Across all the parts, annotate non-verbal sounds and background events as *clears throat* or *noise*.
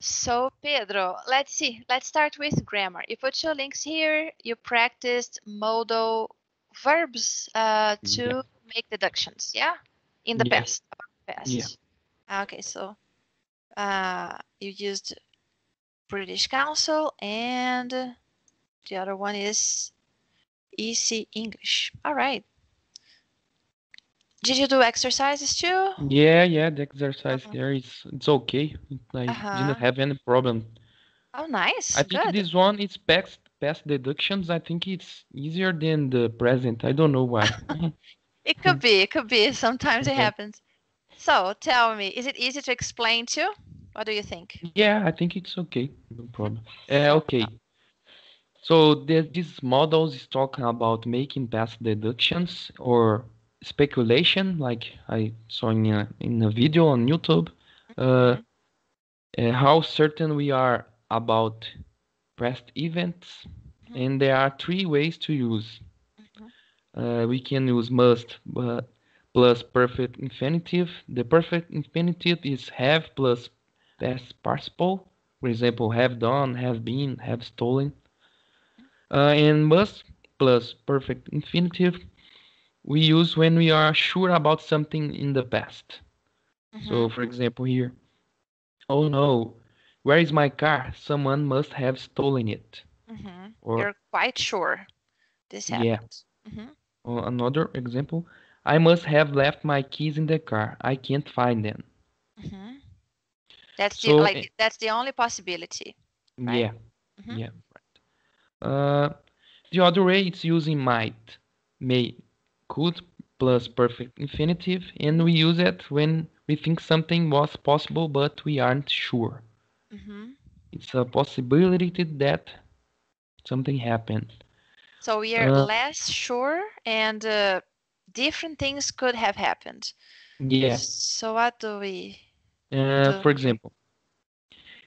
So Pedro, let's see. Let's start with grammar. If you put your links here. You practiced modal verbs uh, to Yeah. make deductions. Yeah, in the Yeah. past. about Past. Yeah. Okay, so uh, you used British Council and the other one is EC English. All right. Did you do exercises too? Yeah, yeah, the exercise Uh-huh. there is it's okay. I Uh-huh. didn't have any problem. Oh, nice. I think Good. this one is past past deductions. I think it's easier than the present. I don't know why. *laughs* It could be. It could be. Sometimes it happens. So tell me, is it easy to explain to? What do you think? Yeah, I think it's okay. No problem. Uh, okay. So there, these models is talking about making past deductions or speculation, like I saw in a, in a video on YouTube. Uh, uh, how certain we are about past events, and there are three ways to use. Uh, we can use must but plus perfect infinitive. The perfect infinitive is have plus past participle. For example, have done, have been, have stolen. Uh, and must plus perfect infinitive we use when we are sure about something in the past. So, for example, here, oh no, where is my car? Someone must have stolen it. Mm-hmm. Or You're quite sure this Yeah. happened. Mhm. or another example, I must have left my keys in the car. I can't find them. Mhm. That's the like eh, that's the only possibility. Right. Yeah, Mhm. yeah, right. Uh, the other way it's using might, may, could plus perfect infinitive, and we use it when we think something was possible but we aren't sure. Mhm. It's a possibility that something happened. So we are Uh, less sure, and uh, different things could have happened. Yeah. So what do we? Uh, do? for example,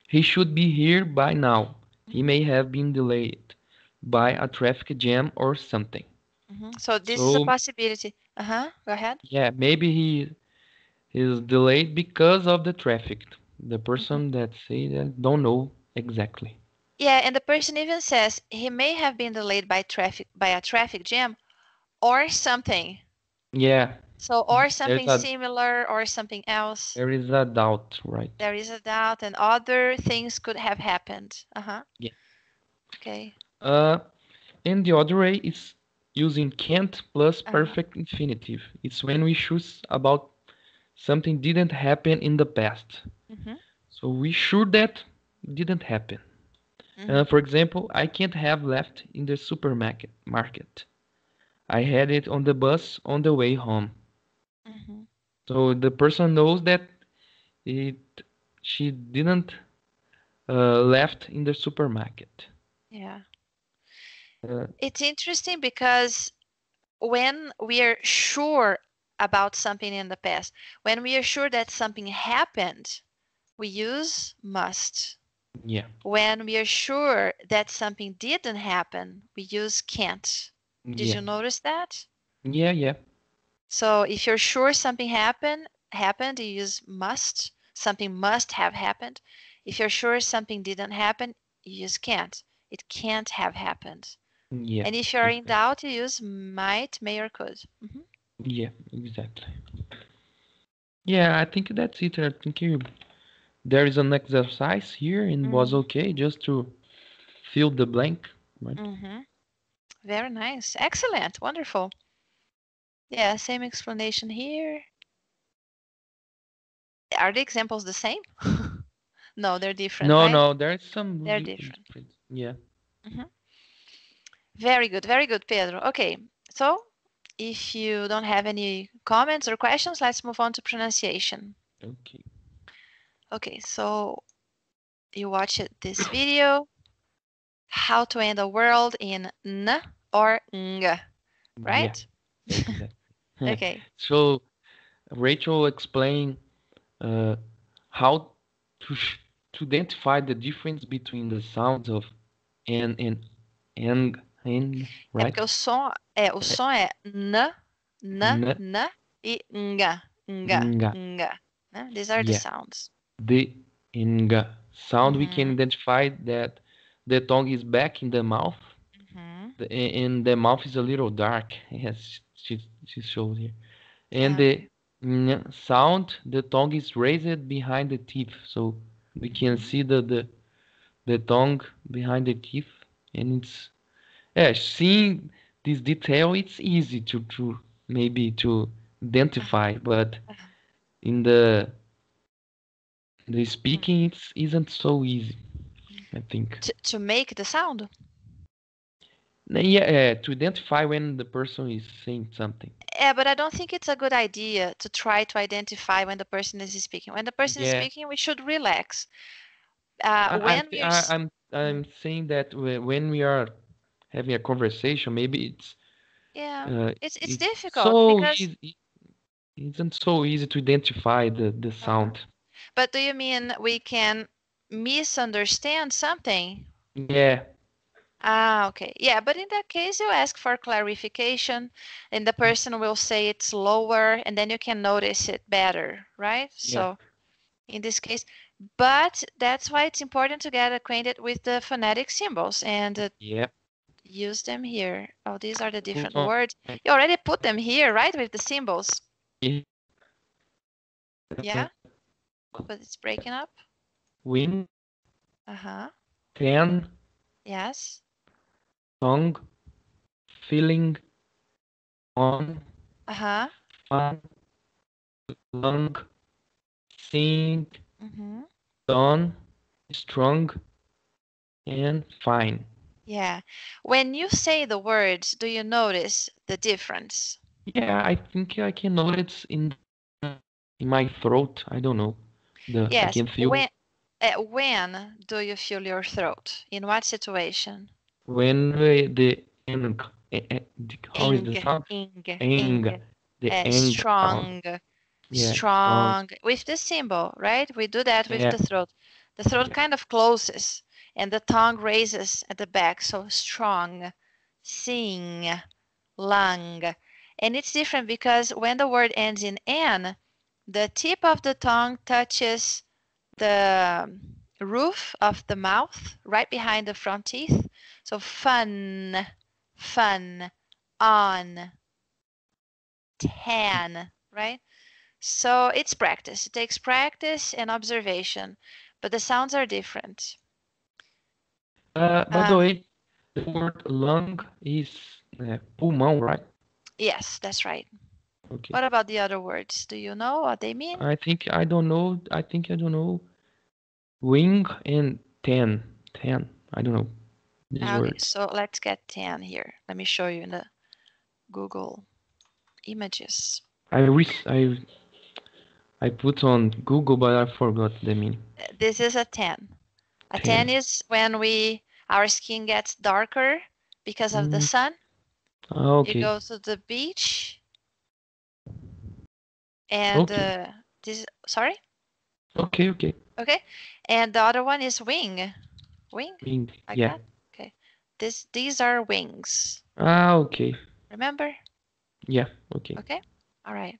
he should be here by now. He may have been delayed by a traffic jam or something. Mhm. So this is a possibility. Uh huh. Go ahead. Yeah, maybe he is delayed because of the traffic. The person that say that don't know exactly. Yeah, and the person even says he may have been delayed by traffic by a traffic jam or something. Yeah, So or something a- similar or something else. there is a doubt, right? There is a doubt and other things could have happened. Uh-huh. Yeah. Okay. Uh, and the other way is using can't plus Uh-huh. perfect infinitive. It's when we choose about something didn't happen in the past. Mm-hmm. So we sure that didn't happen. Mhm. Uh, for example, I can't have left in the supermarket. Market. I had it on the bus on the way home. Mm-hmm. So the person knows that it she didn't uh, left in the supermarket. Yeah. Uh, It's interesting because when we are sure about something in the past, when we are sure that something happened, we use must. yeah, When we are sure that something didn't happen, we use can't. Did yeah, you notice that? yeah, yeah, So if you're sure something happened, happened, you use must. Something must have happened. If you're sure something didn't happen, you use can't. It can't have happened. Yeah, And if you're in doubt, you use might, may, or could. Mhm. yeah, exactly. Yeah, I think that's it. I think you, there is an exercise here and was Mhm. okay just to fill the blank, right? Mhm. Very nice. Excellent. Wonderful. Yeah, same explanation here. Are the examples the same? *laughs* no, they're different. No, right? no, there's some They're little different. difference. Yeah. Very good, very good, Pedro. Okay, so if you don't have any comments or questions, let's move on to pronunciation. Okay. Okay, so you watched this video, how to end a word in n or ng, Yeah, right? exactly. *laughs* *laughs* Okay, So Rachel explained uh, how to to identify the difference between the sounds of n and eng, eng, é right? porque o som é, o som é n, n, N. n e nga, nga, Nga. nga. né? These are the sounds. The, enga, sound, we can Mhm. identify that the tongue is back in the mouth, Mhm. the, and the mouth is a little dark. Yes, she she showed here. And Yeah. the mm, sound, the tongue is raised behind the teeth, so we can see the the the tongue behind the teeth, and it's yeah, seeing this detail, it's easy to to maybe to identify, but in the the speaking, it isn't so easy, I think. To to make the sound. Yeah, uh, to identify when the person is saying something. Yeah, but I don't think it's a good idea to try to identify when the person is speaking. When the person is speaking, we should relax. Uh, I, I, when I, s- I'm I'm saying that when we are having a conversation, maybe it's yeah, uh, it's it's it's difficult so because. easy. It isn't so easy to identify the the Uh-huh. sound. But do you mean we can misunderstand something? Yeah, Ah, okay. Yeah, but in that case, you ask for clarification, and the person will say it's lower, and then you can notice it better, right? Yeah. So in this case, but that's why it's important to get acquainted with the phonetic symbols and uh, yeah. Use them here. Oh, these are the different on. words. You already put them here, right, with the symbols. Yeah. Yeah, but it's breaking up. Win, Uh-huh. ten, Yes. tongue, feeling, on, Uh-huh. fun, lung, seeing, Mm-hmm. done, strong, and fine. Yeah. When you say the words, do you notice the difference? Yeah, I think I can notice in in my throat. I don't know. The I Yes. can feel When uh, when do you feel your throat? In what situation? when uh, the eng, eh, eh, the- how is the sound? ing, ing. the Uh, sound. strong, Yeah, strong. With the symbol, right? We do that with Yeah. the throat. The throat Yeah. kind of closes and the tongue raises at the back. So strong, sing, lung. And it's different because when the word ends in N, the tip of the tongue touches the roof of the mouth right behind the front teeth. So fun, fun, on, tan, right? So it's practice. It takes practice and observation, but the sounds are different. Uh, by the Um, way, the word lung is uh, pulmão, right? Yes, that's right. Okay. What about the other words? Do you know what they mean? I think I don't know. I think I don't know. Wing and ten. Ten. I don't know. These Okay, words. so let's get 10 here. Let me show you in the Google images. I re- I I put on Google, but I forgot the meaning. This is a 10. A 10. 10 is when we our skin gets darker because of the Mm. sun. Ah, You go to the beach and Okay. uh, this sorry? Okay, okay. Okay. And the other one is wing. Wing? Wing. Like yeah. that? Okay. This these are wings. Ah, okay. Remember? Yeah, okay. Okay. All right.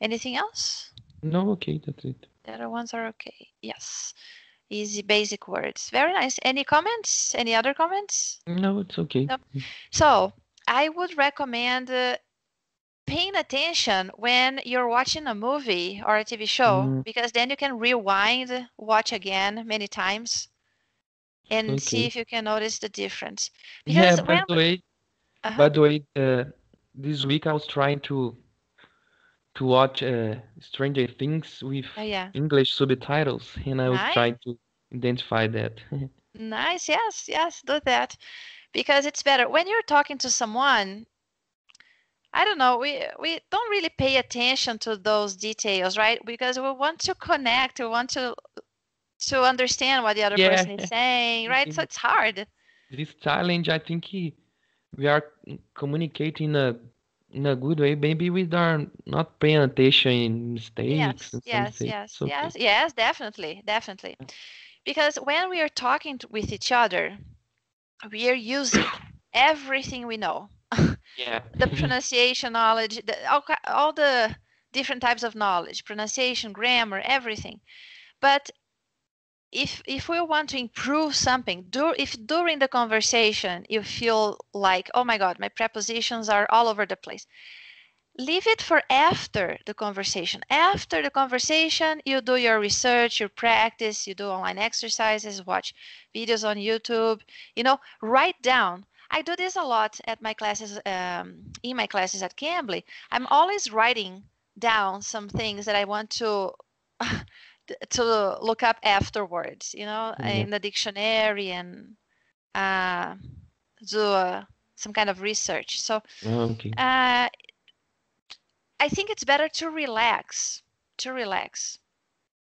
Anything else? No, okay, that's it. The other ones are okay. Yes. Easy basic words. Very nice. Any comments? Any other comments? No, it's okay. Nope. So I would recommend uh, paying attention when you're watching a movie or a TV show Mm. because then you can rewind, watch again many times, and see if you can notice the difference. Yeah, by the way, Uh-huh. by the way, uh, this week I was trying to to watch uh, Stranger Things with Oh, yeah. English subtitles, and I was Nice. trying to identify that. *laughs* Nice. Yes. Yes. Do that because it's better when you're talking to someone. I don't know. We we don't really pay attention to those details, right? Because we want to connect. We want to to understand what the other Yeah. person is saying, *laughs* right? So it's hard. This challenge, I think he, we are communicating in a in a good way. Maybe we are not paying attention in mistakes Yes. Yes. Yes. Okay. Yes. Yes. Definitely. Definitely. Because when we are talking t- with each other, we are using everything we know. Yeah. the *laughs* pronunciation knowledge, the, all, all the different types of knowledge, pronunciation, grammar, everything. But if if we want to improve something, do if during the conversation you feel like, oh my God, my prepositions are all over the place, leave it for after the conversation. After the conversation, you do your research, your practice, you do online exercises, watch videos on YouTube, you know, write down. I do this a lot at my classes, um, in my classes at Cambly. I'm always writing down some things that I want to *laughs* to look up afterwards, you know, Yeah. in the dictionary and uh, do uh, some kind of research. So Okay. uh, I think it's better to relax, to relax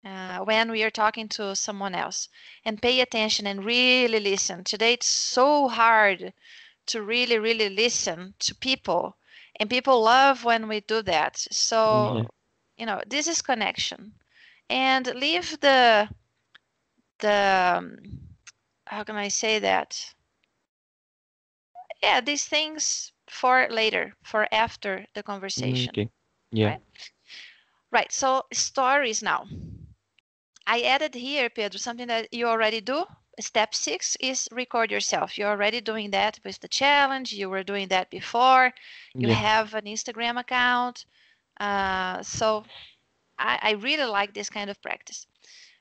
uh, when we are talking to someone else and pay attention and really listen. Today it's so hard to really, really listen to people, and people love when we do that. So, Yeah. you know, this is connection, and leave the the um, how can I say that? Yeah, these things for later, for after the conversation. Okay. Yeah. Right. Right, so stories now. I added here, Pedro, something that you already do. Step six is record yourself. You're already doing that with the challenge. You were doing that before. You Yeah. have an Instagram account. Uh, so I, I really like this kind of practice.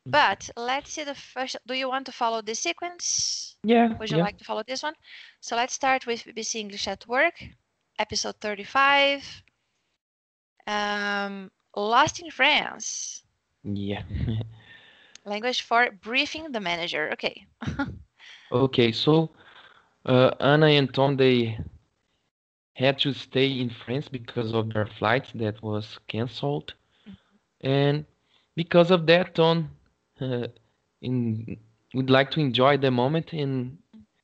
Mm. But let's see the first. Do you want to follow this sequence? Yeah. Would you Yeah. like to follow this one? So let's start with BBC English at Work, episode 35. Um, Lost in France. Yeah. *laughs* Language for briefing the manager. Okay. *laughs* Okay, so uh, Anna and Tom they had to stay in France because of their flight that was canceled, and because of that, Tom uh, in would like to enjoy the moment, and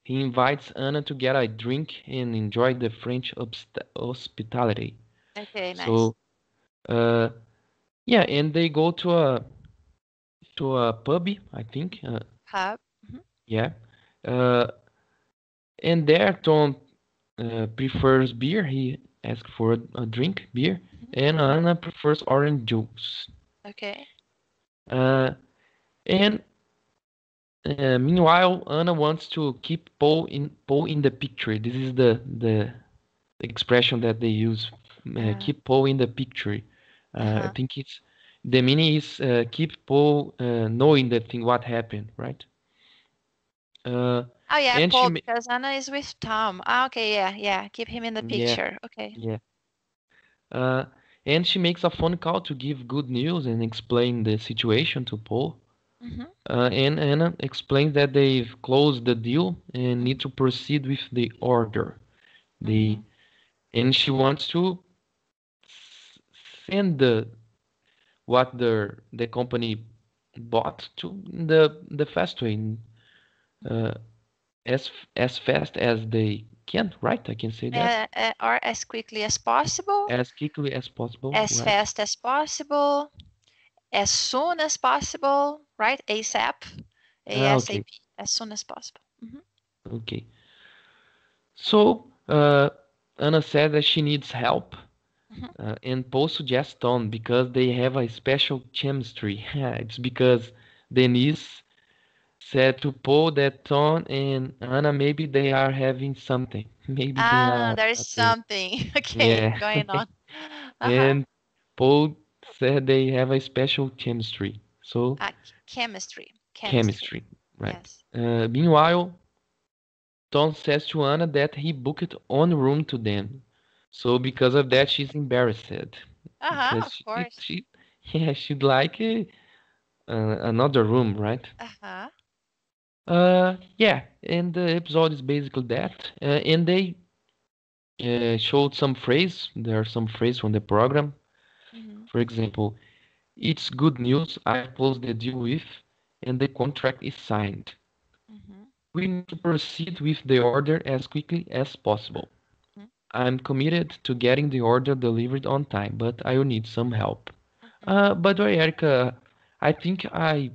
he invites Anna to get a drink and enjoy the French hosp- hospitality. Okay, nice. So, uh, yeah, and they go to a to a pub, I think. Uh, Pub. yeah. Uh, and there, Tom uh, prefers beer. He asks for a, a drink, beer, and Anna prefers orange juice. Okay. Uh, and uh, meanwhile, Anna wants to keep Paul in Paul in the picture. This is the the expression that they use. Uh, keep Paul in the picture. Uh, I Uh-huh. think it's the meaning is uh, keep Paul uh, knowing the thing what happened, right? Uh, Oh yeah, And she Paul, ma- because Anna is with Tom. Ah, okay, yeah, yeah. Keep him in the Yeah. picture. Okay. Yeah. And she makes a phone call to give good news and explain the situation to Paul. hmm Uh, and Anna explains that they've closed the deal and need to proceed with the order. The Mhm. and she wants to send the what the the company bought to the the fast way, uh, as as fast as they can. Right? I can say that Uh, uh, or as quickly as possible, as quickly as possible. as right? fast as possible, as soon as possible, right? ASAP, Ah, okay. ASAP, as soon as possible. Mhm. Okay. So, uh, Anna said that she needs help, Mhm. uh, and Paul suggests Tom because they have a special chemistry. *laughs* It's because Denise said to Paul that Tom and Anna maybe they are having something. *laughs* Maybe they Ah, there's *laughs* something. *laughs* Okay, Yeah. going on. Uh-huh. And Paul said they have a special chemistry. So, Ah, chemistry. chemistry, right? Yes. Uh, meanwhile, Tom says to Anna that he booked one room to them. So because of that, she's embarrassed. Uh-huh, Because of she, course. she, yeah, she'd like uh, uh, another room, right? Uh-huh. Uh, yeah, and the episode is basically that. Uh, and they uh, showed some phrase. There are some phrase from the program. Mhm. For example, it's good news. I closed the deal with, and the contract is signed. Mhm. We need to proceed with the order as quickly as possible. Mhm. I'm committed to getting the order delivered on time, but I will need some help. Uh, by the way, Erika, I think I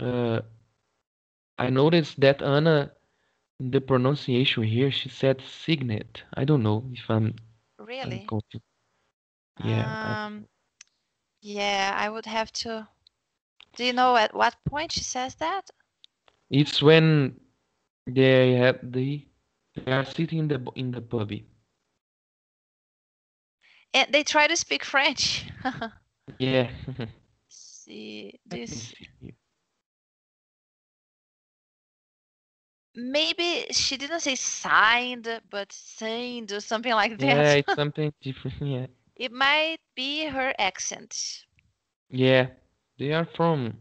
uh, I noticed that Anna, in the pronunciation here, she said signet. I don't know if I'm, I'm Really? confused. Yeah, I- Um, yeah, I would have to Do you know at what point she says that? It's when they have they they are sitting in the in the pub. And they try to speak French. *laughs* Yeah. *laughs* see this maybe she didn't say signed but signed or something like that Yeah, it's *laughs* something different. *laughs* Yeah. it might be her accent Yeah. They are from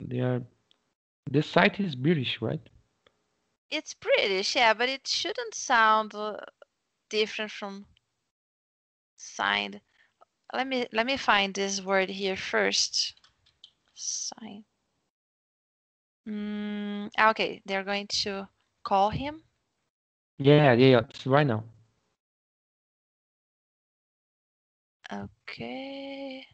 they are the site is British, right? it's british yeah but it shouldn't sound uh, different from signed let me let me find this word here first sign mm, okay they're going to call him Yeah, yeah, it's right now. okay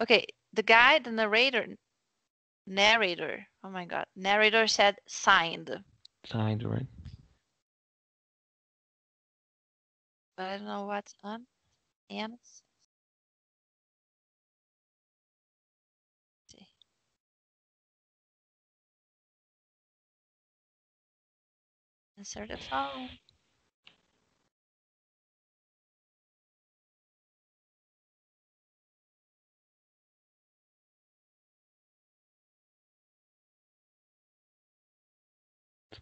Okay, the guy, the narrator, narrator. Oh my God, narrator said signed, Signed, right? but I don't know what's on. And see. Insert the phone.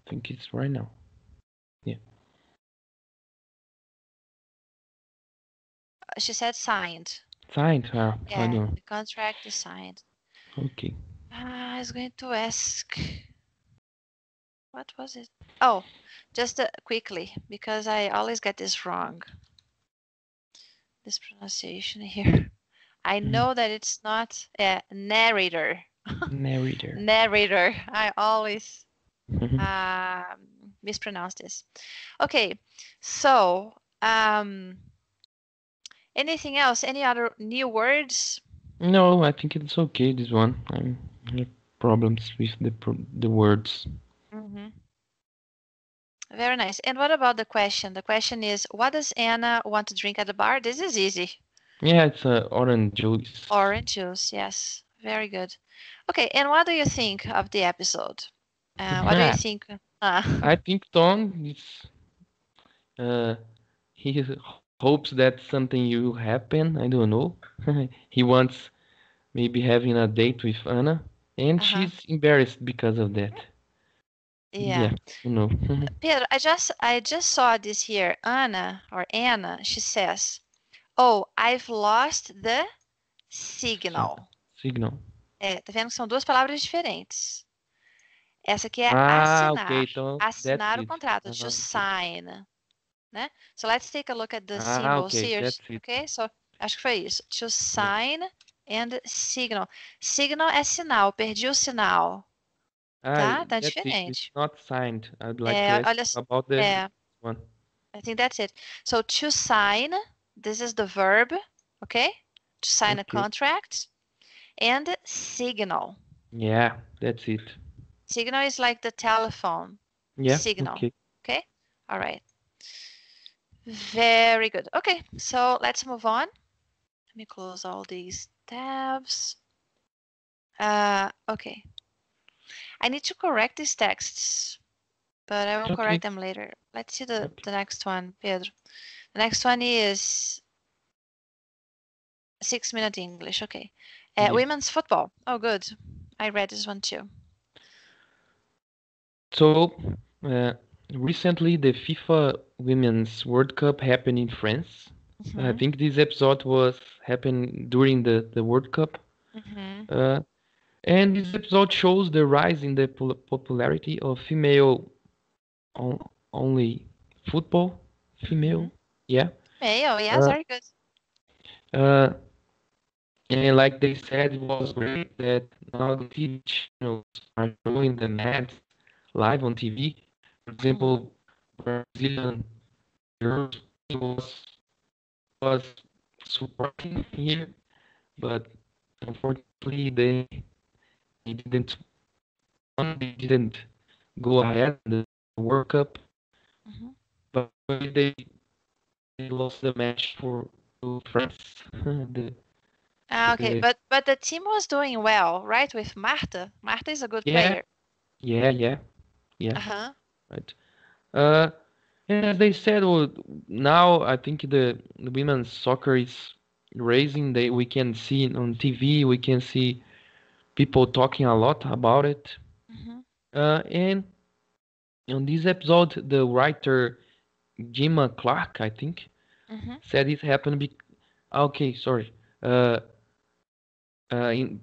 I think it's right now. Yeah. She said signed. Signed. Ah, I Yeah, the contract is signed. Okay. Ah, I was going to ask. What was it? Oh, just uh, quickly, because I always get this wrong. This pronunciation here. I Mhm. know that it's not a narrator. *laughs* Narrator. Narrator. I always Mhm. um, mispronounce this. Okay, so um, anything else? Any other new words? No, I think it's okay. This one. I'm I have problems with the the words. hmm Very nice. And what about the question? The question is, what does Anna want to drink at the bar? This is easy. Yeah, it's uh, orange juice. Orange juice. Yes, very good. Okay, and what do you think of the episode? Uh, what do you think? Uh, I think Tom is uh he hopes that something will happen. I don't know. *laughs* he wants maybe having a date with Anna, and Uh-huh. she's embarrassed because of that. yeah. you know. *laughs* Pedro, I just I just saw this here. Anna or Anna, she says, "Oh, I've lost the signal." Signal. É, tá vendo que são duas palavras diferentes. Essa aqui é Ah, assinar. ok, então assinar o it. contrato, Aham, to ok. sign, né? So let's take a look at the Ah, symbols ok, here, that's it. okay? So acho que foi isso. To sign and signal. Signal é sinal, perdi o sinal. Ah, Tá? Tá it. It's diferente. not signed. I'd like É, to ask olha about the É, one. I think that's it. So to sign, this is the verb, okay? To sign a Okay. contract. And signal. Yeah, that's it. Signal is like the telephone. Yeah, Signal. okay. Okay. All right. Very good. Okay. So let's move on. Let me close all these tabs. Uh, okay. I need to correct these texts, but I will Okay. correct them later. Let's see the, Okay. the next one, Pedro. The next one is six minute English. Okay. Uh, Yeah. Women's football. Oh, good. I read this one too. So, uh, recently the FIFA Women's World Cup happened in France. I Mhm, think this episode was happened during the, the World Cup. mhm. Uh, and this episode shows the rise in the pol- popularity of female on, only football. Female, yeah. Male, yes, Uh, very good. Uh, and like they said, it was great that now the TV channels are showing the match live on TV. For example, Brazilian girls was was supporting here, but unfortunately they, they didn't they didn't go ahead in the World Cup, hmm but they they lost the match for to France. *laughs* the, Ah, okay, the, but but the team was doing well, right? With Marta. Marta is a good yeah, player. yeah, yeah, yeah, Uh-huh. right. Uh, and as they said, well, now I think the, the women's soccer is raising. They we can see on TV. We can see people talking a lot about it. hmm Uh, and on this episode, the writer Gemma Clarke, I think, hmm said it happened. Be- okay, sorry. Uh, uh, in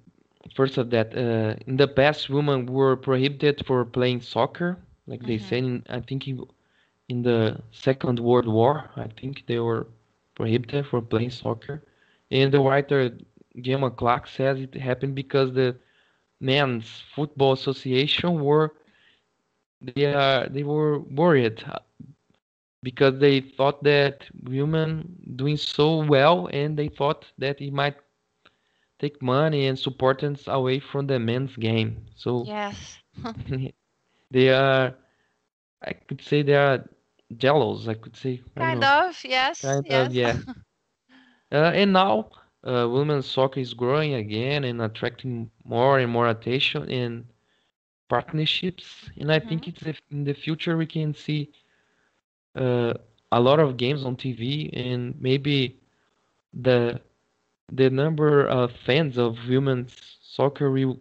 first of that, uh, in the past, women were prohibited for playing soccer, like they hmm said. In, I think in, in the Second World War, I think they were prohibited for playing soccer. And the writer Gemma Clarke says it happened because the Men's Football Association were they are they were worried uh, because they thought that women doing so well and they thought that it might take money and supporters away from the men's game. So Yes. *laughs* *laughs* they are I could say they are jealous, I could say. Kind of, yes, Kind yes. of, yeah. *laughs* Uh, and now uh, women's soccer is growing again and attracting more and more attention and partnerships. And I think hmm it's in the future we can see uh, a lot of games on TV and maybe the the number of fans of women's soccer will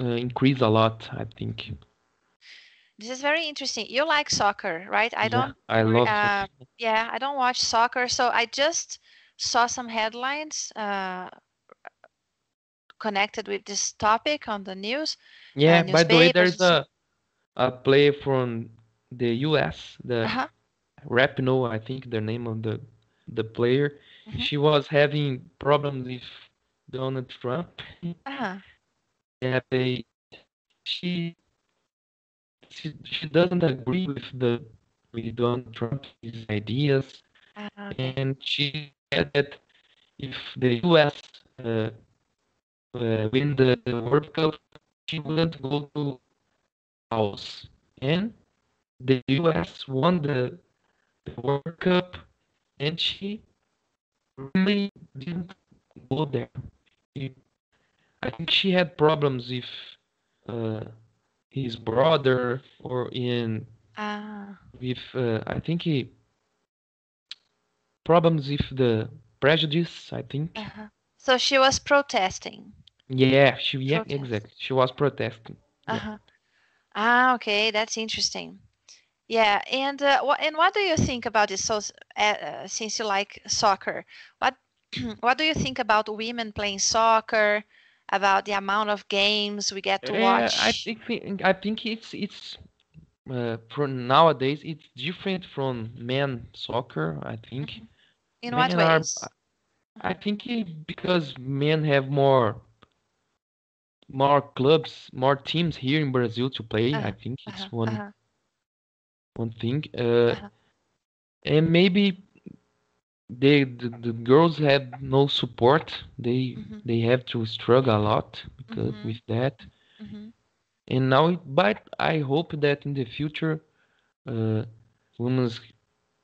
uh, increase a lot, I think. This is very interesting. You like soccer, right? I don't, I love uh, yeah, I don't watch soccer, so I just saw some headlines uh, connected with this topic on the news, uh, Yeah, by the way, there's a a player from the US, the Uh-huh. I think the name of the the player. Hmm She was having problems with Donald Trump. Uh-huh. Yeah, they she she she doesn't agree with the with Donald Trump's ideas, Ah, okay. and she said that if the U.S. Uh, uh, win the, the World Cup, she wouldn't go to house, and the U.S. won the, the World Cup, and she really didn't go there. She, I think she had problems with uh, his brother or in Ah, with uh, I think he problems with the prejudice. I think. uh-huh. So she was protesting. Yeah, she yeah Protest. exactly. She was protesting. Uh-huh. Ah, okay, that's interesting. Yeah, and uh, what and what do you think about this? So, uh, uh, since you like soccer, what *clears throat* what do you think about women playing soccer? About the amount of games we get to Yeah, I watch? think I think it's it's uh, from nowadays it's different from men soccer. I think Mhm. In what men are. ways? I think it, because men have more more clubs, more teams here in Brazil to play. I Uh-huh, think it's uh-huh, one uh-huh, one thing. Uh, uh-huh. and maybe they the, the girls have no support. They Mhm, they have to struggle a lot because mhm, with that. mhm. And now, but I hope that in the future, uh, women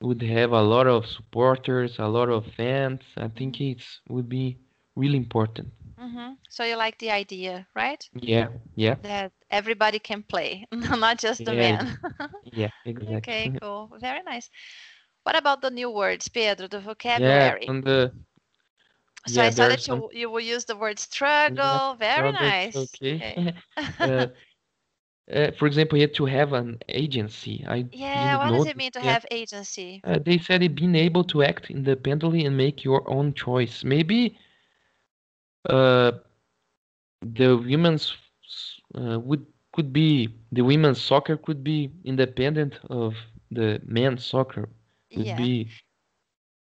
would have a lot of supporters, a lot of fans. I think it would be really important. Mhm. So you like the idea, right? Yeah, yeah, That everybody can play, *laughs* not just the yeah, men. *laughs* yeah, exactly. Okay, *laughs* cool. Very nice. What about the new words, Pedro, the Yeah, vocabulary? and the So I saw that you some you will use the word yeah, struggle. Very products. nice. Okay. Okay. Uh, uh, for example, here to have an agency. I Yeah, what does it mean to Yeah. have agency? Uh, they said it being able to act independently and make your own choice. Maybe the women's uh, would could be the women's soccer could be independent of the men's soccer. Yeah, be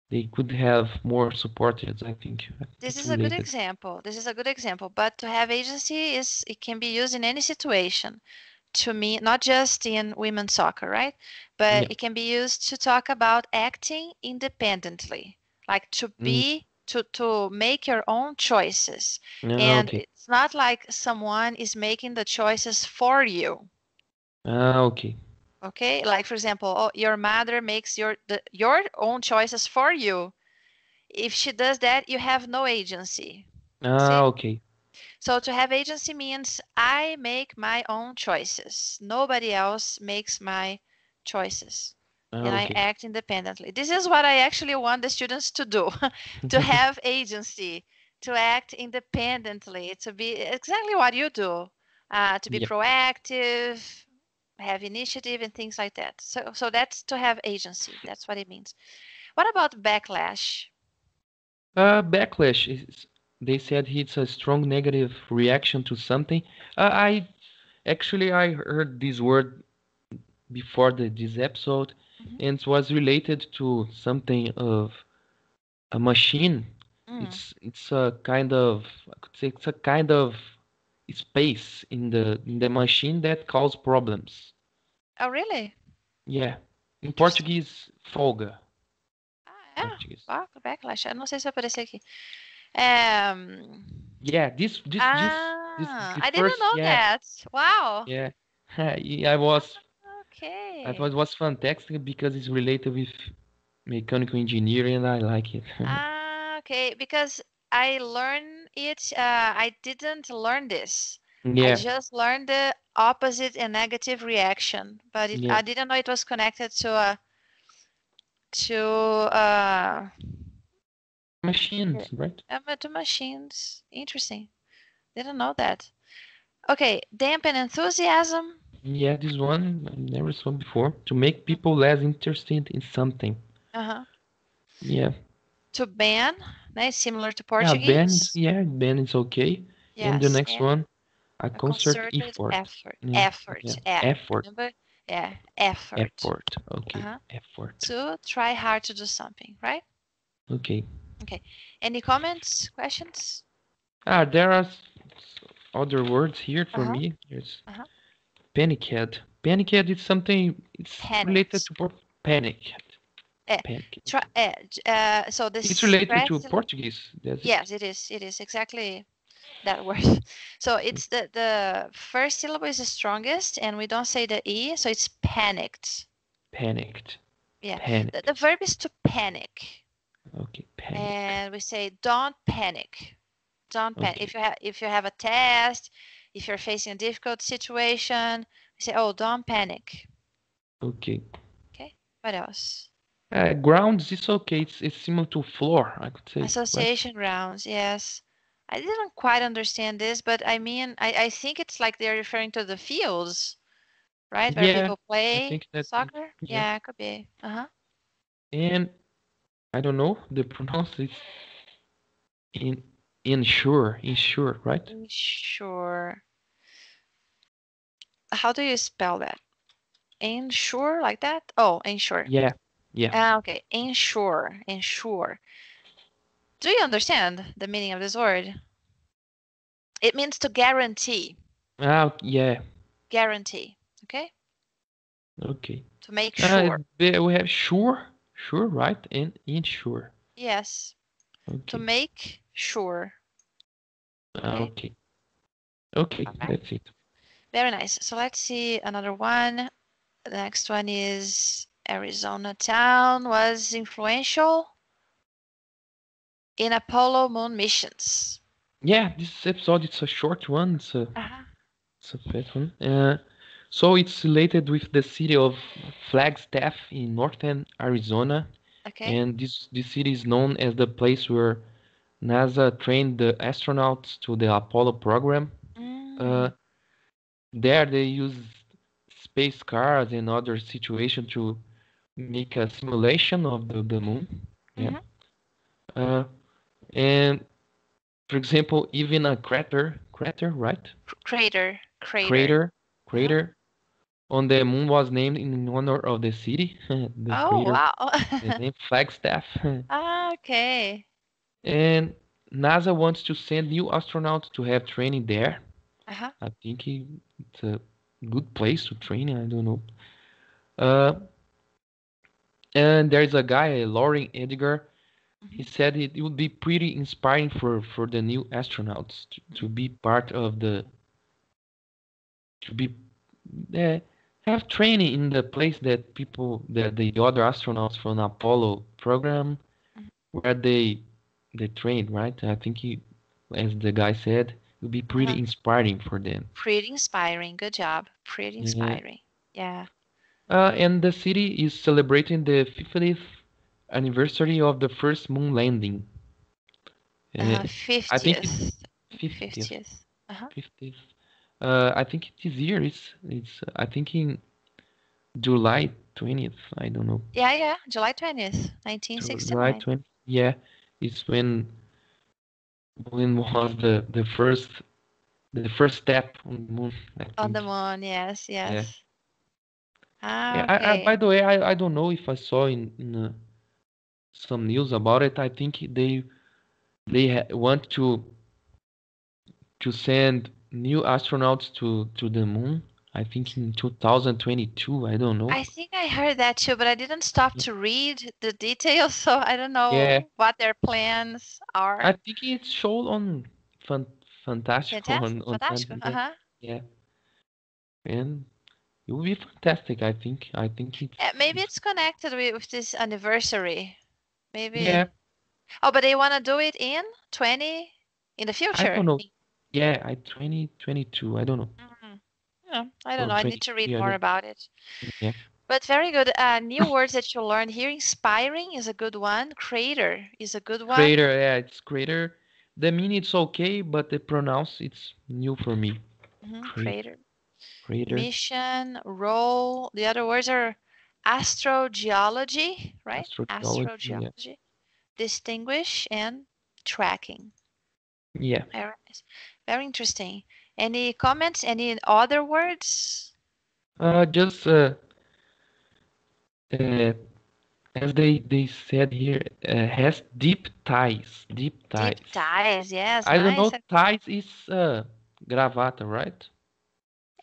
they could have more supporters. I think this it's is a good example. This is a good example. But to have agency is it can be used in any situation. To me, not just in women's soccer, right? But Yeah, it can be used to talk about acting independently. like to Mm. be to to make your own choices. And okay. it's not like someone is making the choices for you. Ah, okay. okay? Like for example oh, your mother makes your the, your own choices for you. If she does that you have no agency. Ah, okay. so to have agency means i make my own choices. Nobody else makes my choices And I act independently. This is what I actually want the students to do *laughs* to *laughs* have agency, to act independently, to be exactly what you do, uh, to be Yeah. proactive, have initiative, and things like that. So, so that's to have agency. That's what it means. What about backlash? Uh, backlash is, they said it's a strong negative reaction to something. Uh, I actually I heard this word before the this episode, Mhm. and it was related to something of a machine. Mm. It's it's a kind of I could say it's a kind of space in the in the machine that cause problems. Oh, really? Yeah. In. Portuguese, folga. Ah, é? Backlash. Eu não sei se vai aparecer aqui. É, hum, Yeah, this this this this ah, the I didn't first know yeah that. Wow. yeah *laughs* I was Okay. I thought it was fantastic because it's related with mechanical engineering and I like it. *laughs* Ah, okay. Because I learned it, uh, I didn't learn this. Yeah. I just learned the opposite and negative reaction, but it, yeah. I didn't know it was connected to a to uh Machines, right? um, to machines. Interesting. Didn't know that. Okay, dampen enthusiasm. Yeah, this one I never saw before. To make people less interested in something. Uh-huh. Yeah. To ban, né? Similar to Portuguese. Yeah, ban yeah, ban is okay. And the next and one, a a concert effort. effort. Yeah, Effort. yeah. Effort. Remember? Yeah, effort. Effort. Okay. Uh-huh. Effort. To try hard to do something, right? Okay. Okay. Any comments, questions? Ah, there are other words here for Uh-huh. me. There's Uh-huh. Panicked. Panicked is something it's related to por- panicked. Eh, Try, uh, uh, so this It's related to Portuguese. That's it. Yes, it is. It is exactly that word. *laughs* So it's the the first syllable is the strongest, and we don't say the e, so it's panicked. Panicked. Yeah. Panic. The, the verb is to panic, Okay. Panic. and we say don't panic. Don't panic. Okay. If you have if you have a test, if you're facing a difficult situation, say, oh, don't panic. Okay. Okay. What else? Uh, grounds is okay. It's it's similar to floor. I could say. Association grounds, yes. I didn't quite understand this, but I mean, I, I think it's like they're referring to the fields, right? Where Yeah, people play soccer. yeah. Yeah, could be. Uh-huh. And I don't know the pronounce is in insure insure right? Insure. How do you spell that? Insure, like that? Oh, insure. Yeah. Yeah. Ah, okay. Insure. Insure. Do you understand the meaning of this word? It means to guarantee. Ah, yeah. Guarantee. Okay? Okay. To make Uh, sure. there we have sure, sure, right? And insure. Yes. Okay. To make sure. Ah, okay. okay. Okay, Okay. that's it. Very nice. So let's see another one. The next one is Arizona town was influential in Apollo moon missions. Yeah, this episode it's a short one. It's a Uh-huh. it's a fat one. Uh, so it's related with the city of Flagstaff in northern Arizona, Okay. and this this city is known as the place where NASA trained the astronauts to the Apollo program. Mm, Uh, there they use space cars and other situation to make a simulation of the, the moon. Yeah. Mhm. Uh, and for example, even a crater, crater, right? cr- crater. Crater. Crater, crater on the moon was named in honor of the city. *laughs* the Oh, crater, wow. the name *laughs* Flagstaff. Ah, okay. and NASA wants to send new astronauts to have training there. Uh-huh. I think it's a good place to train. I don't know. Uh, and there's a guy, Lauren Edgar, he said it, it would be pretty inspiring for for the new astronauts to, to be part of the to be uh, have training in the place that people that the other astronauts from Apollo program Mhm. where they they trained right I think he as the guy said would be pretty Uh-huh. inspiring for them Pretty inspiring. Good job. Pretty Yeah. inspiring. Yeah. uh, and the city is celebrating the 50th anniversary of the first moon landing Uh, uh, I think it's 50th. 50th 50th. Uh-huh. 50th. Uh, I think this year is it's I think in July 20th. I don't know. Yeah, yeah. July 20th, 1969. July 1969. 20th. Yeah, it's when when was the the first the first step on the moon. On the moon. Yes, yes. Ah, Yeah, I, I, by the way, I, I don't know if I saw in, in uh, some news about it. I think they they ha want to to send new astronauts to to the moon. I think in 2022. I don't know. I think I heard that too, but I didn't stop to read the details, *laughs* so I don't know Yeah. what their plans are. I think it's shown on Fan Fantástico Fantastic, on on fantástico. Uh-huh. Yeah, and it will be fantastic. I think. I think it's Uh, maybe it's connected with, with this anniversary. Maybe. yeah. Oh, but they want to do it in 20 in the future. I don't know. Yeah, I 2022. I don't know. Mhm. Yeah, I don't know. I need to read more about it. Yeah. But very good. Uh, new words that you learned here. Inspiring is a good one. Crater is a good one. Crater. Yeah, it's crater. The meaning it's okay, but the pronounce it's new for me. Mhm, Crater. Crater. Crater. Mission, role. The other words are astrogeology, right? Astrogeology, yeah. Distinguish and tracking. Yeah. Very. Very interesting. Any comments? Any other words? Uh, just uh, uh, as they they said here, uh, has deep ties. Deep ties. Deep ties, yes. I don't know. Ties is uh, gravata, right?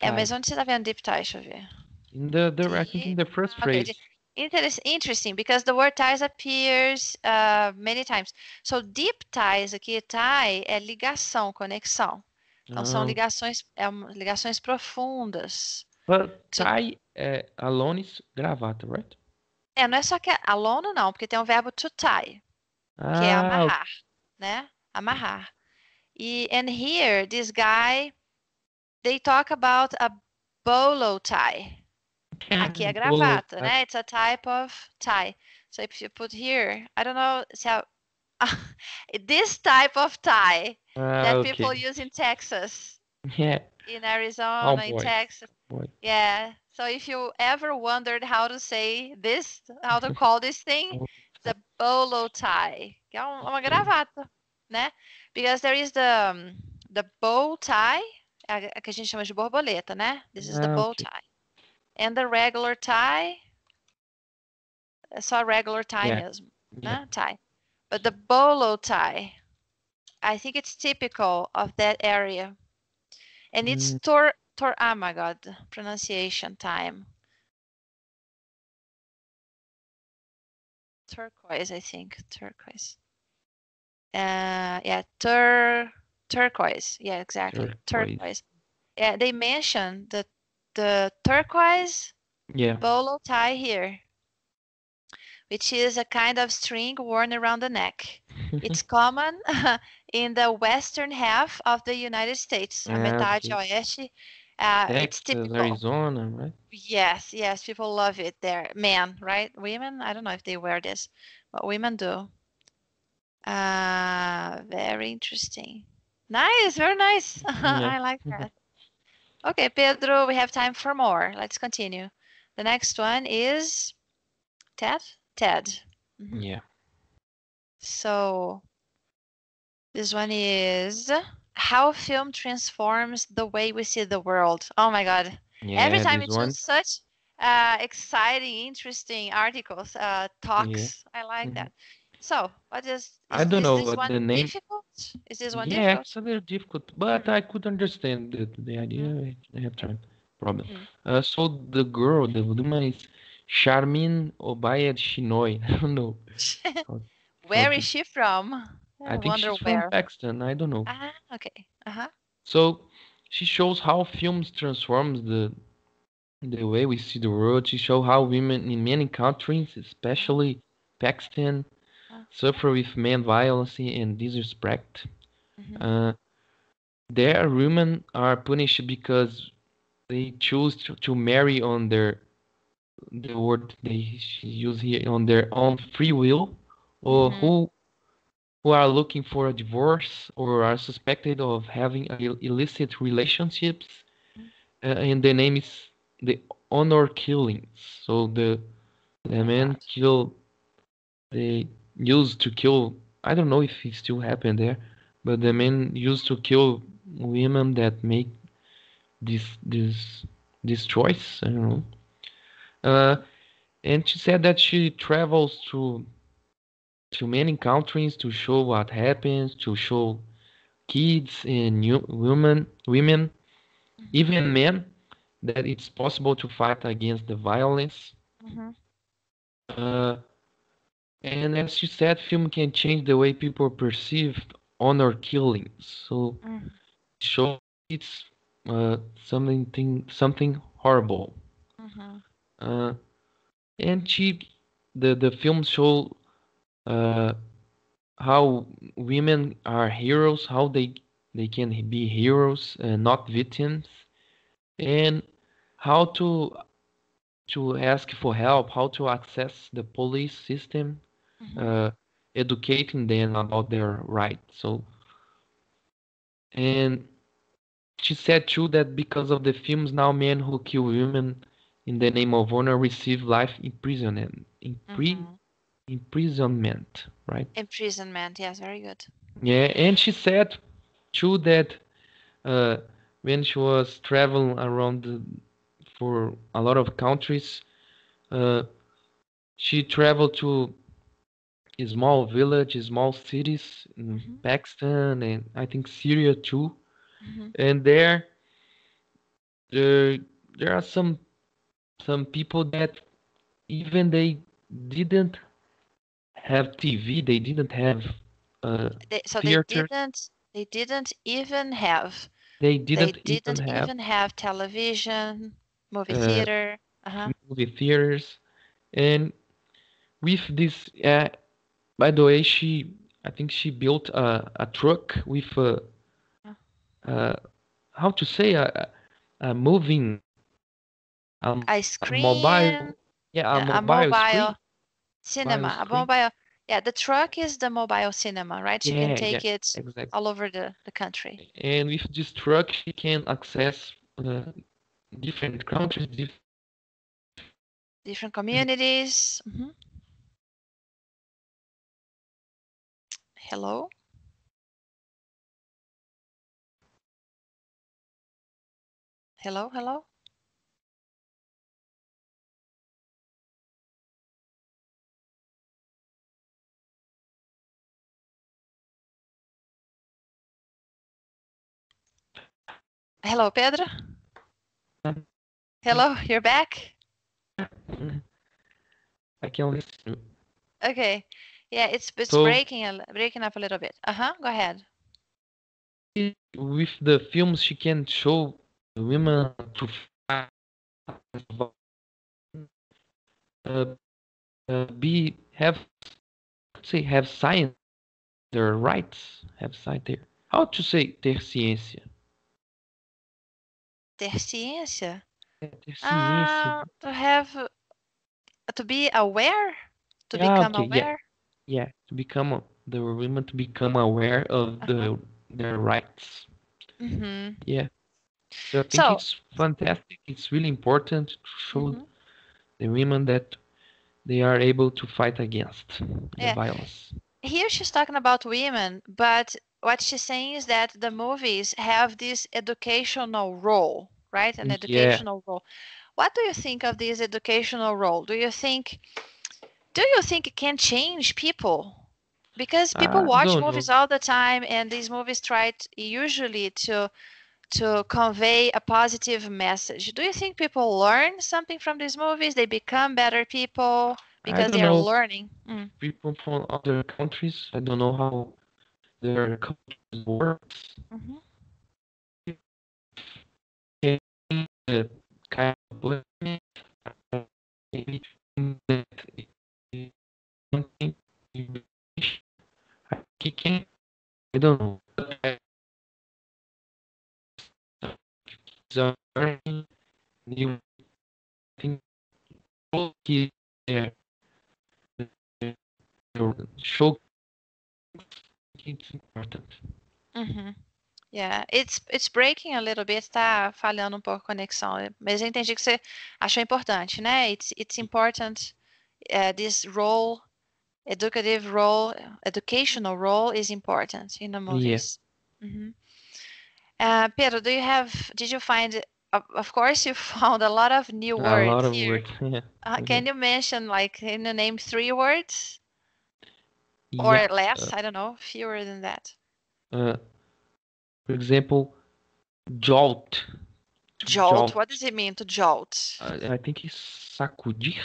É, mas onde você tá vendo deep ties? Deixa eu ver. In the, the I think in the first Okay, phrase. Interest, interesting, because the word ties appears uh, many times. So deep ties aqui, tie é ligação, conexão. Então são Ah, ligações, é ligações profundas. but tie uh, alone is gravata, right? É, não é só que é alone não, porque tem o verbo to tie, que é Ah, amarrar, né? Amarrar. E and here this guy they talk about a bolo tie. Aqui é gravata, né? It's a type of tie. So if you put here, I don't know se a, *laughs* this type of tie Ah, that okay. people use in Texas, Yeah, in Arizona, in boy. Texas. boy. Yeah. So if you ever wondered how to say this, how to call this thing, *laughs* the a bolo tie, que é um- uma gravata, né? Because there is the um, the bow tie, a, que a gente chama de borboleta, né? This is the Ah, bow ok. tie. And the regular tie, é só regular tie Yeah. mesmo, Yeah. né? Tie. The bolo tie, I think it's typical of that area. And it's Mm. tor tor oh pronunciation time. Turquoise, I think. Turquoise. Uh yeah, tur turquoise. Yeah, exactly. Turquoise. Turquoise. Yeah, they mentioned the the turquoise Yeah. bolo tie here, which is a kind of string worn around the neck. It's *laughs* common *laughs* in the western half of the United States, a Ah, metade okay. oeste. Uh, it's typical. Arizona, right? Yes, yes, people love it there. Men, right? Women, I don't know if they wear this, but women do. Uh, very interesting. Nice, very nice. *laughs* I like that. Okay, Pedro, we have time for more. Let's continue. The next one is TED. TED. Mhm. Yeah. So this one is how film transforms the way we see the world. Oh my God. Yeah, Every time this it's one. such uh, exciting, interesting articles, uh, talks. I like Mhm. that. So, what is, I don't is know this what one the name- difficult? Is this one Yeah, difficult? it's a little difficult, but I could understand the, the idea. I have time. Problem. Mhm. Uh, so the girl, the woman is Sharmeen Obaid Chinoy. *laughs* I don't know. *laughs* Where to- is she from? I think wonder she's where. from Pakistan. I don't know. Ah, okay. Uh-huh. So she shows how films transforms the the way we see the world. She shows how women in many countries, especially Pakistan, Ah. suffer with men violence and disrespect. Mhm. Uh, there, women are punished because they choose to, to marry on their the word they use here on their own free will, or Mhm. who who are looking for a divorce or are suspected of having illicit relationships, uh, and the name is the honor killings. So the the men kill they used to kill. I don't know if it still happened there, but the men used to kill women that make this this this choice. I don't know. Uh, and she said that she travels to to many countries to show what happens, to show kids and new women, women, even men, that it's possible to fight against the violence. Mhm. Uh, and as she said, film can change the way people perceive honor killings. So Mm. show it's uh, something something horrible. Mhm. Uh, and she, the the film show uh, how women are heroes, how they they can be heroes and not victims, and how to to ask for help, how to access the police system, Mhm. uh, educating them about their rights. So, and she said too that because of the films, now men who kill women in the name of honor receive life imprisonment, impri- Mhm. imprisonment, right? Imprisonment. Yes, very good. Yeah, and she said too that uh, when she was traveling around the, for a lot of countries, uh, she traveled to a small village, small cities in Mhm. Pakistan and I think Syria too. Mhm. And there, there, there are some some people that even they didn't have TV, they didn't have uh, They, so theater. they didn't. They didn't even have. they didn't they didn't even have even have television, movie Uh, theater. Uh-huh. movie theaters and with this uh, by the way she i think she built a, a truck with a, Oh. uh, how to say a, a a moving A a screen. mobile yeah a a- a mobile, mobile cinema, a mobile. Yeah, the truck is the mobile cinema, right? You Yeah, can take it exactly all over the, the country. and with this truck she can access uh, different countries different Different communities. Mhm. Hello? Hello, hello? Hello, Pedro? Hello, you're back? i can listen Okay. Yeah, it's it's So- breaking a, breaking up a little bit. Uh-huh. Go ahead. with the films she can show women to uh, uh, be have say have science their rights have science there how to say ter ciência Ter ciência. É, ter ciência Ah, to have uh, to be aware, to Ah, become okay, yeah. aware. yeah to become the women to become aware of the their rights Mm-hmm. yeah so I think So- it's fantastic it's really important to show Mhm. the women that they are able to fight against the Yeah. violence. Here she's talking about women, but what she's saying is that the movies have this educational role, right? An Yeah. educational role. What do you think of this educational role? Do you think do you think it can change people? Because people I watch know. movies all the time and these movies try t usually to to convey a positive message. Do you think people learn something from these movies? They become better people because they are know. learning. Mm. People from other countries, I don't know how their culture works. Mhm. Uh, kind of uh, uh, something I don't know. All kids there show it's important. Uhum. Yeah, it's it's breaking a little bit, tá falhando um pouco a conexão, mas eu entendi que você achou importante, né? It's it's important uh, this role, educative role, educational role is important in the movies. Mhm. Uh, Pedro, do you have? Did you find? Of, of course, you *laughs* found a lot of new words A lot of here. words. Yeah. Uh, can you mention, like, in the name three words or Yeah. less? I don't know, fewer than that. Uh, for example, jolt. To Jolt. What does it mean to jolt? I, I think it's sacudir.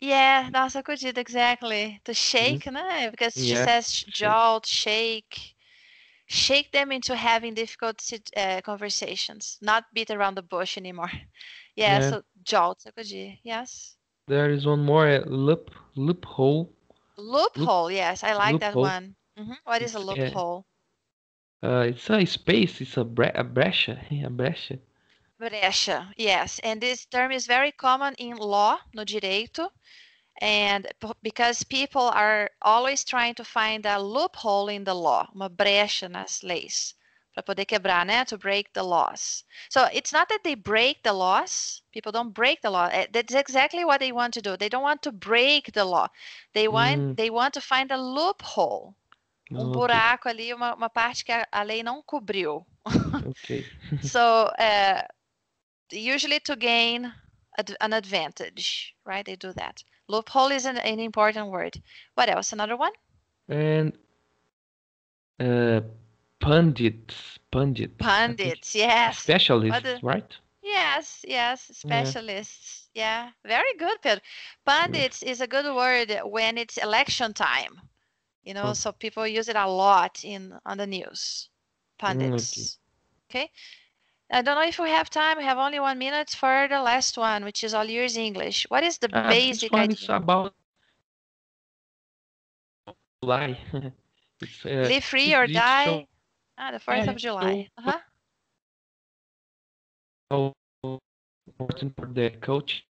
Yeah, that's a good exactly. To shake, né? Because she Yeah, says jolt, shake, shake them into having difficult uh, conversations, not beat around the bush anymore. *laughs* Yeah, Yeah. so jolt, sakudi. Yes. There is one more uh, loop loophole. Loophole. Yes, I like that loophole. one. hmm What is a uh, loophole? Uh, it's a space. It's a, bre- a brecha. *laughs* A brecha. Brecha. Yes, and this term is very common in law, no direito, and p- because people are always trying to find a loophole in the law, uma brecha nas leis, para poder quebrar, né? To break the laws. So it's not that they break the laws. People don't break the law. Eh, That's exactly what they want to do. They don't want to break the law. They want Mm. they want to find a loophole, um Okay. buraco ali, uma, uma parte que a, a lei não cobriu. *laughs* Okay. *laughs* so uh, usually to gain ad- an advantage right they do that loophole is an, an important word what else another one And uh, pundits. Pundits. Pundits yes Specialists, the- right? yes yes specialists yeah very good Pedro. pundits is a good word when it's election time you know Oh. so people use it a lot in on the news pundits okay I don't know if we have time. We have only one minute for the last one, which is all yours English. What is the this basic one idea? is about July. *laughs* uh, Live free or die. Ah, the 4th Yeah, of July. show- Uh-huh. how important for the coach.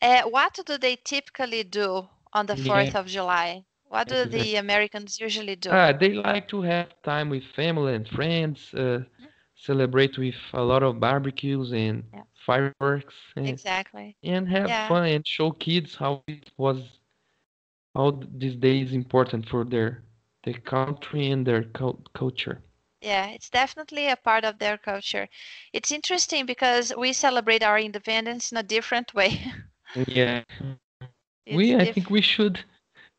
Uh, what do they typically do on the 4th Yeah. of July? What do the Americans usually do? Ah, they like to have time with family and friends, uh, celebrate with a lot of barbecues and Yeah. fireworks, and, Exactly. and have Yeah. fun and show kids how it was, how this day is important for their their country and their culture. Yeah, it's definitely a part of their culture. It's interesting because we celebrate our independence in a different way. *laughs* Yeah, It's we I diff- think we should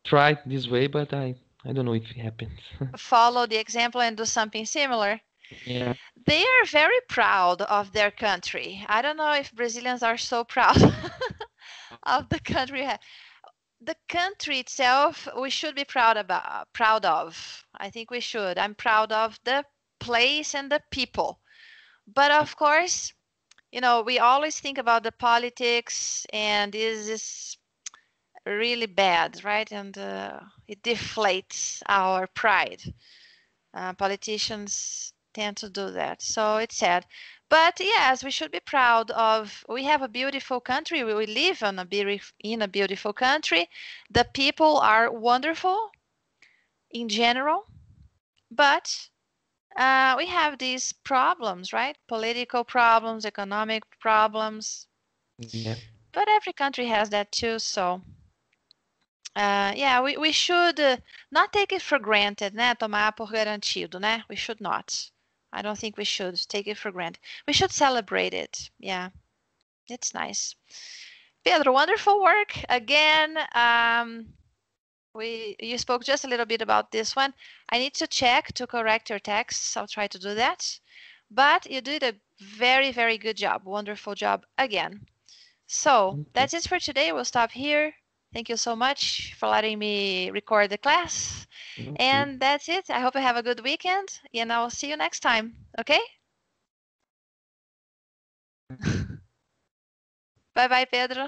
try it this way, but I I don't know if it happens. *laughs* follow the example and do something similar. Yeah. They are very proud of their country. I don't know if Brazilians are so proud *laughs* of the country. The country itself, we should be proud about, proud of. I think we should. I'm proud of the place and the people. But of course, you know, we always think about the politics, and this is really bad, right? And uh, it deflates our pride. Uh, politicians tend to do that. So it's sad. But yes, we should be proud of. We have a beautiful country. We, we live in a, beautif- in a beautiful country. The people are wonderful in general. But uh, we have these problems, right? Political problems, economic problems. Yeah. But every country has that too. So uh, yeah, we, we should uh, not take it for granted, né? Tomar por garantido, né? We should not. I don't think we should take it for granted. We should celebrate it. Yeah, it's nice. Pedro, wonderful work again. Um, we you spoke just a little bit about this one. I need to check to correct your texts. I'll try to do that. But you did a Very, very good job. Wonderful job again. So that's it for today. We'll stop here. Thank you so much for letting me record the class. And that's it. I hope you have a good weekend and I'll see you next time. Okay? *laughs* bye bye, Pedro.